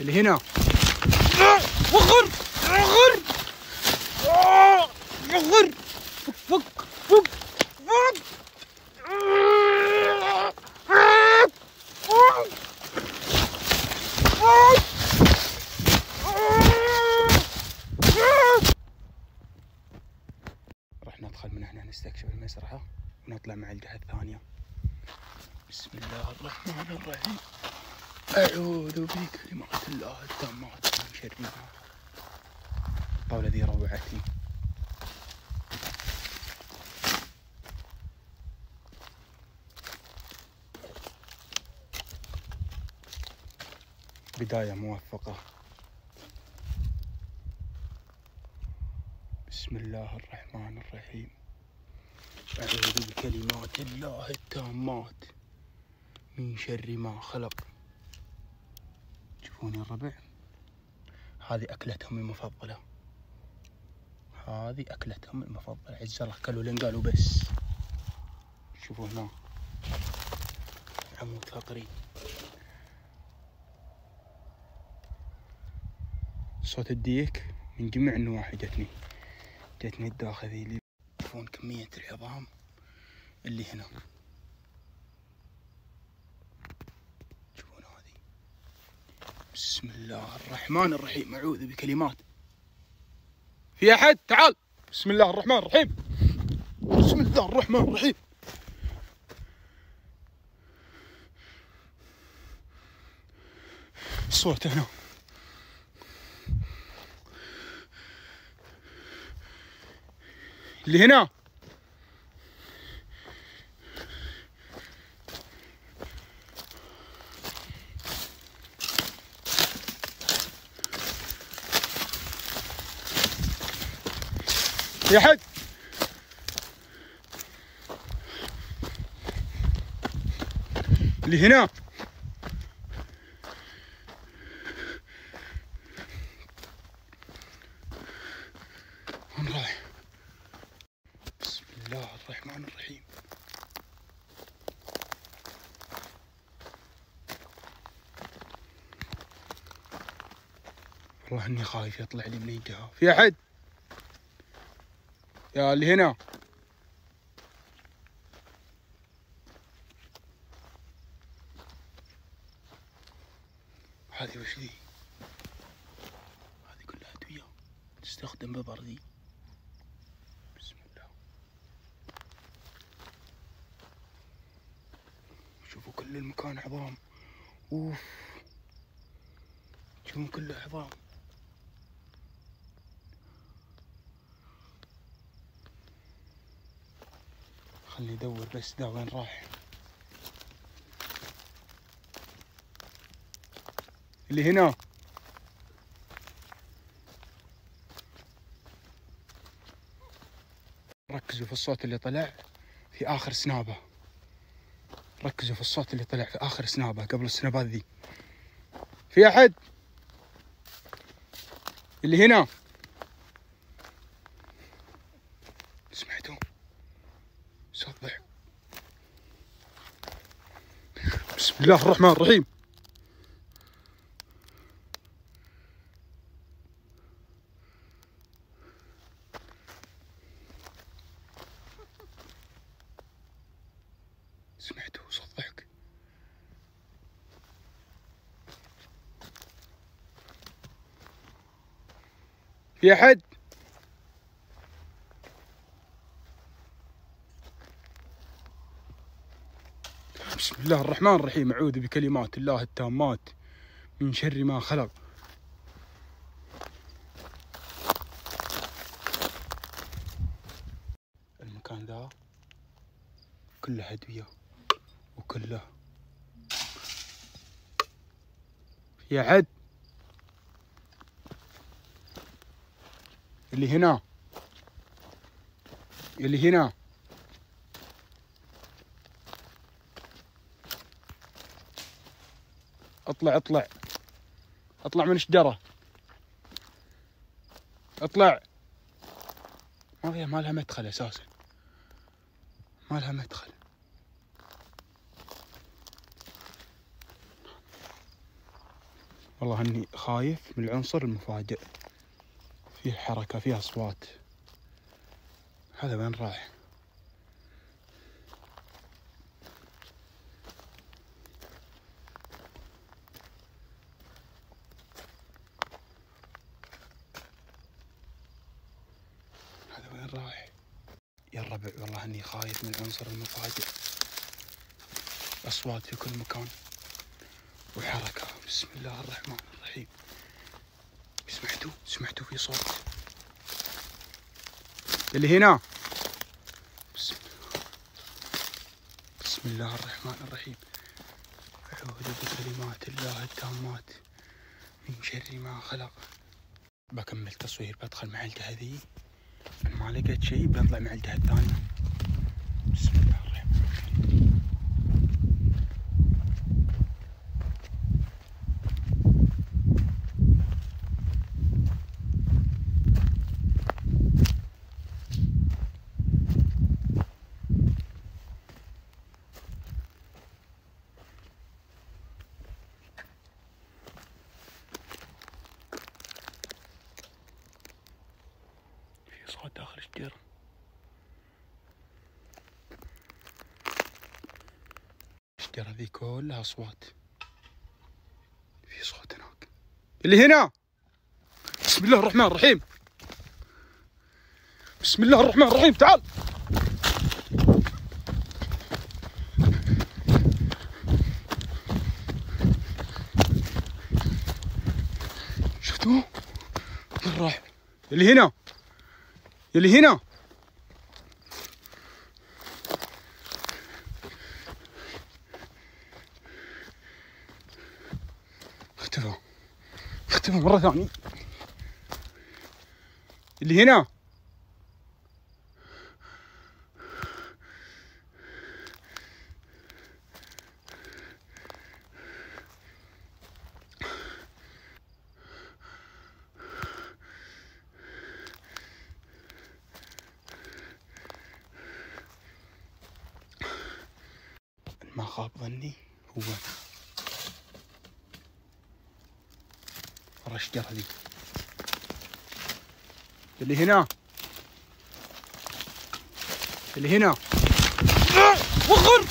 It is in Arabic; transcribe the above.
اللي هنا. وخر وخر آه، وخر فك فك فك. فك راح ندخل من هنا نستكشف المسرحة ونطلع مع الجهة الثانية. بسم الله الرحمن الرحيم. أعوذ بكلمات الله التامات من شر ما الطاولة ذي روعتني بداية موفقة. بسم الله الرحمن الرحيم. أعوذ بكلمات الله التامات من شر ما خلق. تشوفون يا الربع. هذه أكلتهم المفضلة. هذه أكلتهم المفضلة. عز الله كلوا لين قالوا بس. شوفوا هنا. عمود فقري. صوت الديك من جميع النواحي جتني. جتني الداخل اللي تشوفون كمية العظام اللي هنا تشوفون هذه بسم الله الرحمن الرحيم. أعوذ بكلمات. في أحد؟ تعال. بسم الله الرحمن الرحيم. بسم الله الرحمن الرحيم. الصوت هنا. اللي هنا. يا حد اللي هنا. وين رايح بسم الله الرحمن الرحيم. والله إني خايف يطلع لي من الجهه في احد يا اللي هنا. هذه وش ذي؟ هذه كلها ادويه تستخدم ببردي بسم الله. شوفوا كل المكان عظام. أوف. شوفوا كله عظام. خلي يدور بس دا وين راح اللي هنا. ركزوا في الصوت اللي طلع في آخر سنابة. ركزوا في الصوت اللي طلع في آخر سنابة قبل السنابات ذي في أحد؟ اللي هنا سمعتوا بسم الله الرحمن الرحيم. سمعتوا صوت ضحك في أحد بسم الله الرحمن الرحيم أعوذ بكلمات الله التامات من شر ما خلق. المكان ذا كله أدوية وكله في أحد اللي هنا اللي هنا. اطلع اطلع. اطلع من الشجرة. اطلع. ما فيها ما لها مدخل أساسا. ما لها مدخل. والله أني خايف من العنصر المفاجئ. فيه حركة فيه أصوات. هذا وين راح راح يا الربع والله إني خايف من العنصر المفاجئ. أصوات في كل مكان. وحركة. بسم الله الرحمن الرحيم. سمعتوا؟ سمعتوا في صوت. اللي هنا. بسم الله بسم الله الرحمن الرحيم. أعوذ بكلمات الله التامات من شر ما خلق. بكمل تصوير بدخل مع الجهة ذي ما لقيت شيء بطلع مع الجهة الثانية. بسم الله الرحمن الرحيم. صوت داخل الشجرة الشجرة ذي كلها أصوات؟ في صوت هناك. اللي هنا! بسم الله الرحمن الرحيم! بسم الله الرحمن الرحيم! تعال! شفتوه؟ راح؟ اللي هنا! اللي هنا. اختفى. اختفى مرة ثانية. اللي هنا ما خاب ظني هو ورا الشجرة ذي اللي هنا. اللي هنا. وخر